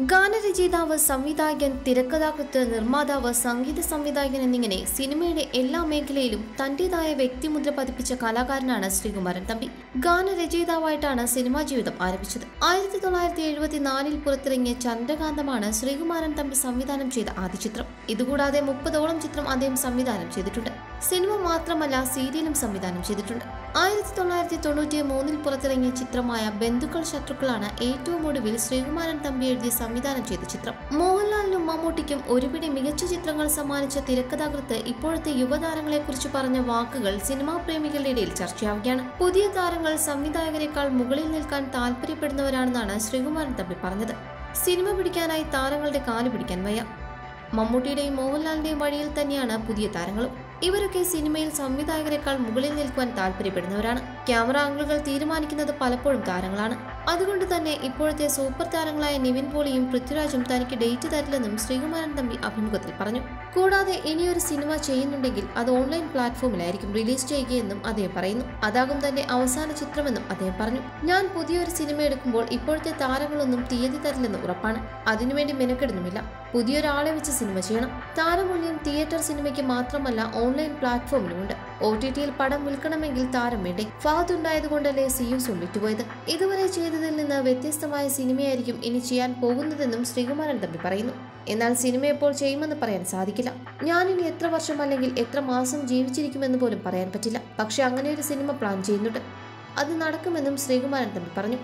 ഗാനരചയിതാവ് സംവിധായകൻ തിരക്കഥാകൃത്ത് നിർമ്മാതാവ് സംഗീത സംവിധായകൻ എന്നിങ്ങനെ സിനിമയുടെ എല്ലാ മേഖലയിലും തന്റേതായ വ്യക്തിമുദ്ര പതിപ്പിച്ച കലാകാരനാണ് ശ്രീകുമാരൻ തമ്പി. ഗാനരചയിതാവായിട്ടാണ് സിനിമാ ജീവിതം ആരംഭിച്ചത്. ആയിരത്തി തൊള്ളായിരത്തി എഴുപത്തിനാലിൽ പുറത്തിറങ്ങിയ ചന്ദ്രകാന്തമാണ് ശ്രീകുമാരൻ തമ്പി സംവിധാനം ചെയ്ത ആദ്യ ചിത്രം. ഇതുകൂടാതെ മുപ്പതോളം ചിത്രം അദ്ദേഹം സംവിധാനം ചെയ്തിട്ടുണ്ട്. സിനിമ മാത്രമല്ല സീരിയലും സംവിധാനം ചെയ്തിട്ടുണ്ട്. ആയിരത്തി തൊള്ളായിരത്തി തൊണ്ണൂറ്റി മൂന്നിൽ പുറത്തിറങ്ങിയ ചിത്രമായ ബന്ധുക്കൾ ശത്രുക്കളാണ് ഏറ്റവും ഒടുവിൽ ശ്രീകുമാരൻ തമ്പി എഴുതി സംവിധാനം ചെയ്ത ചിത്രം. മോഹൻലാലിനും മമ്മൂട്ടിക്കും ഒരുപിടി മികച്ച ചിത്രങ്ങൾ സമ്മാനിച്ച തിരക്കഥാകൃത്ത് ഇപ്പോഴത്തെ യുവതാരങ്ങളെക്കുറിച്ച് പറഞ്ഞ വാക്കുകൾ സിനിമാ പ്രേമികളുടെ ഇടയിൽ ചർച്ചയാവുകയാണ്. പുതിയ താരങ്ങൾ സംവിധായകരെക്കാൾ മുകളിൽ നിൽക്കാൻ താല്പര്യപ്പെടുന്നവരാണെന്നാണ് ശ്രീകുമാരൻ തമ്പി പറഞ്ഞത്. സിനിമ പിടിക്കാനായി താരങ്ങളുടെ കാൽ പിടിക്കാൻ വയ്യ. മമ്മൂട്ടിയുടെയും മോഹൻലാലിന്റെയും വഴിയിൽ തന്നെയാണ് പുതിയ താരങ്ങളും. ഇവരൊക്കെ സിനിമയിൽ സംവിധായകരെക്കാൾ മുകളിൽ നിൽക്കുവാൻ താല്പര്യപ്പെടുന്നവരാണ്. ക്യാമറ ആംഗിളുകൾ തീരുമാനിക്കുന്നത് പലപ്പോഴും താരങ്ങളാണ്. അതുകൊണ്ട് തന്നെ ഇപ്പോഴത്തെ സൂപ്പർ താരങ്ങളായ നിവിൻ പോളിയും പൃഥ്വിരാജും തനിക്ക് ഡേറ്റ് തരില്ലെന്നും ശ്രീകുമാരൻ തമ്പി അഭിമുഖത്തിൽ പറഞ്ഞു. കൂടാതെ ഇനിയൊരു സിനിമ ചെയ്യുന്നുണ്ടെങ്കിൽ അത് ഓൺലൈൻ പ്ലാറ്റ്ഫോമിലായിരിക്കും റിലീസ് ചെയ്യുകയെന്നും അദ്ദേഹം പറയുന്നു. അതാകും തന്റെ അവസാന ചിത്രമെന്നും അദ്ദേഹം പറഞ്ഞു. ഞാൻ പുതിയൊരു സിനിമ എടുക്കുമ്പോൾ ഇപ്പോഴത്തെ താരങ്ങളൊന്നും തീയതി തരില്ലെന്ന് ഉറപ്പാണ്. അതിനുവേണ്ടി മെനക്കെടുന്നുമില്ല. പുതിയൊരാളെ വെച്ച് സിനിമ ചെയ്യണം. താരമൂല്യം തിയേറ്റർ സിനിമയ്ക്ക് മാത്രമല്ല ഓൺലൈൻ പ്ലാറ്റ്ഫോമിലുമുണ്ട്. ഒ ടി ടിയിൽ പടം വിൽക്കണമെങ്കിൽ താരം വേണ്ടേ? ഫഹദ് ഉണ്ടായതുകൊണ്ടല്ലേ സിയൂസും വിറ്റുപോയത് ഇതുവരെ ചെയ്തതിൽ നിന്ന് വ്യത്യസ്തമായ സിനിമയായിരിക്കും ഇനി ചെയ്യാൻ പോകുന്നതെന്നും ശ്രീകുമാരൻ തമ്പി പറയുന്നു. എന്നാൽ സിനിമ എപ്പോൾ ചെയ്യുമെന്ന് പറയാൻ സാധിക്കില്ല. ഞാനിനി എത്ര വർഷം അല്ലെങ്കിൽ എത്ര മാസം ജീവിച്ചിരിക്കുമെന്ന് പോലും പറയാൻ പറ്റില്ല. പക്ഷെ അങ്ങനെ ഒരു സിനിമ പ്ലാൻ ചെയ്യുന്നുണ്ട്. അത് നടക്കുമെന്നും ശ്രീകുമാരൻ തമ്പി പറഞ്ഞു.